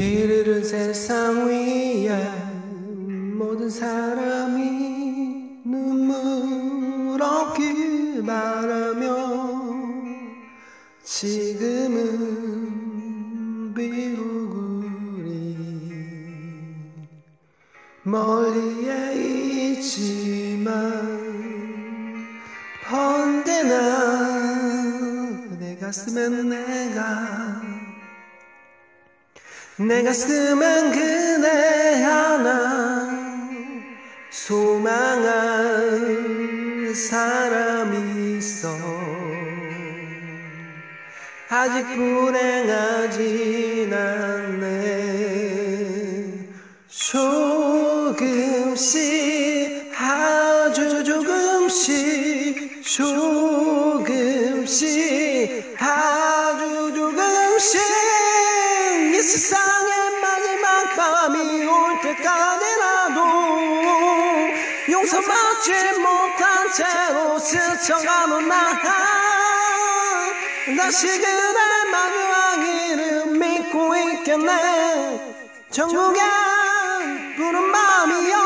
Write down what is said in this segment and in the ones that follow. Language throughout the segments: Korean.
길 잃은 세상 위에 모든 사람이 눈물 없길 바라며 지금은 비록 우리 멀리에 있지만 언제나 내 가슴에 내가 내 가슴엔 그대 하나 소망한 사람이 있어. 아직 불행하진 않네. 조금씩 아주 조금씩 조금씩 아주 조금씩 이 세상의 마지막 밤이 올 때까지라도 용서받지 못한 채로 스쳐가는 나. 다시 그대 마주하기를 믿고 있겠네. 푸른 밤이 열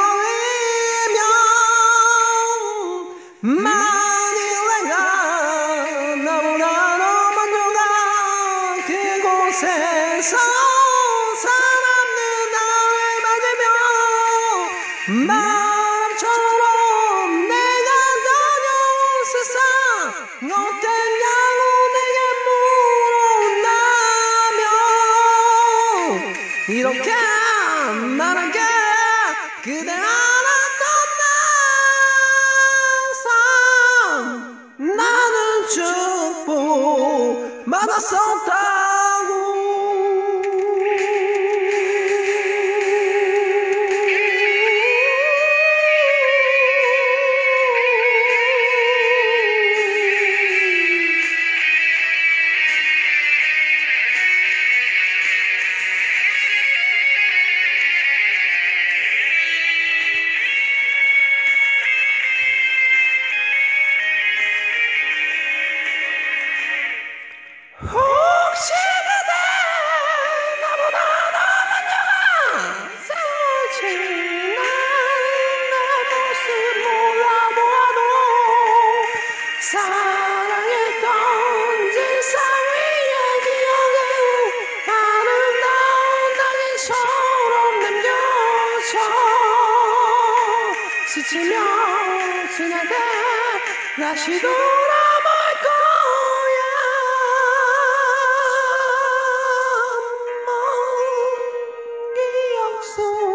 그곳에서 사람들 나를 맞으며 말처럼 내가 다녀온 세상 어땠냐고 내게 물어온다면 이렇게 말하게 그대 알았던 나상 나는 축복 받았었다 사랑했던 세상의 기억을 아름다운 당신처럼 남겨줘. 스치며 지나가 다시 돌아볼 거야. 먼 기억 속.